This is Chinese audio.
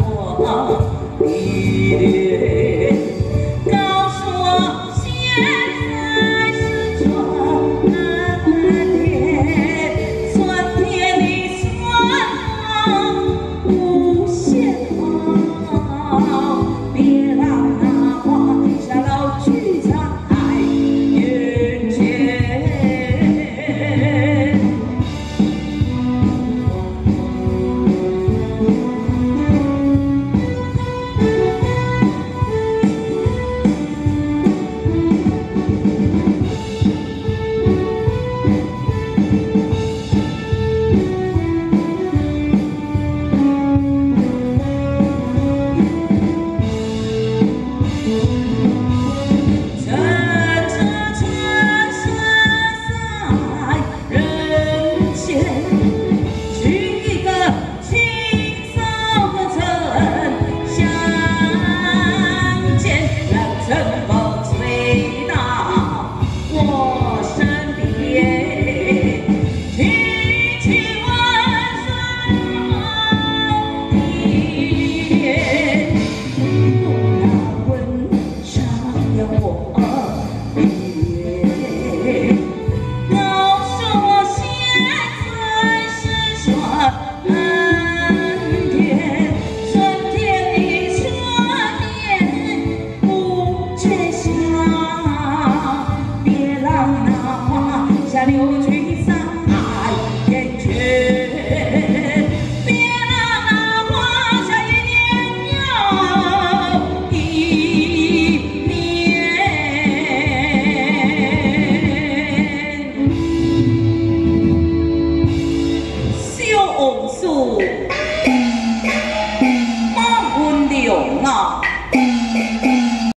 我离